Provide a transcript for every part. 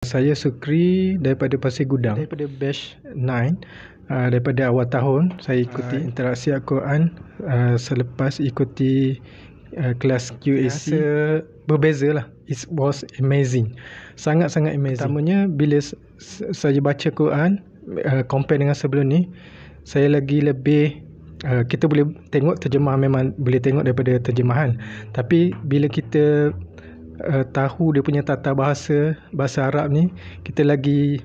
Saya Sukri daripada Pasir Gudang. Daripada batch 9 uh, daripada awal tahun saya ikuti uh, interaksi Al-Quran uh, selepas ikuti uh, kelas QAC. Rasa berbeza lah. It was amazing. Sangat-sangat amazing. Pertamanya bila saya baca Quran uh, compare dengan sebelum ni saya lagi lebih uh, kita boleh tengok terjemahan memang boleh tengok daripada terjemahan. Tapi bila kita uh, tahu dia punya tata bahasa bahasa Arab ni kita lagi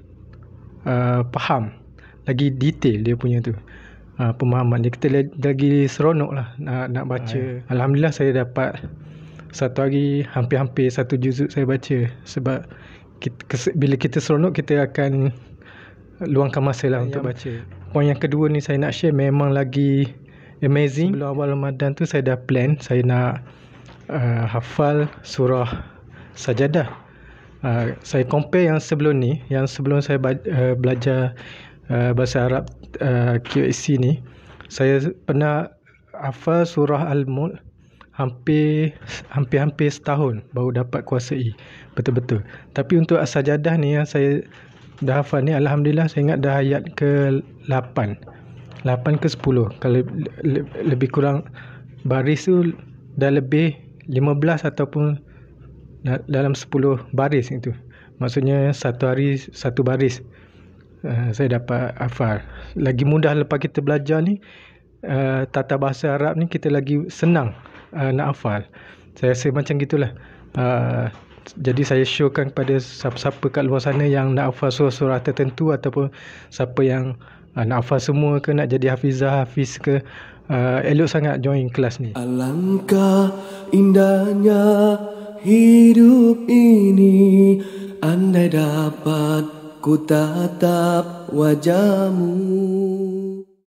uh, faham lagi detail dia punya tu uh, pemahaman dia. Kita lagi seronok lah nak, nak baca. Ay. Alhamdulillah saya dapat satu hari hampir-hampir satu juzuk saya baca. Sebab kita, bila kita seronok kita akan luangkan masa lah untuk baca. Poin yang kedua ni saya nak share memang lagi amazing. Sebelum awal Ramadan tu saya dah plan saya nak uh, hafal surah sajadah. Uh, saya compare yang sebelum ni, yang sebelum saya uh, belajar uh, bahasa Arab uh, QAC ni, saya pernah hafal surah Al-Mulk hampir hampir-hampir setahun baru dapat kuasai betul-betul. Tapi untuk sajadah ni yang saya dah hafal ni alhamdulillah saya ingat dah ayat ke 8. 8 ke 10. Kalau lebih kurang baris tu dah lebih 15 ataupun dalam 10 baris itu. Maksudnya satu hari satu baris uh, saya dapat hafal. Lagi mudah lepas kita belajar ni uh, tata bahasa Arab ni kita lagi senang uh, nak hafal. Saya rasa macam gitulah. Uh, jadi saya showkan kepada siapa-siapa kat luar sana yang nak hafal surah-surah tertentu ataupun siapa yang uh, nak hafal semua ke nak jadi hafizah, hafiz ke uh, elok sangat join kelas ni. Alangkah indahnya hidup ini andai dapat ku tatap wajahmu.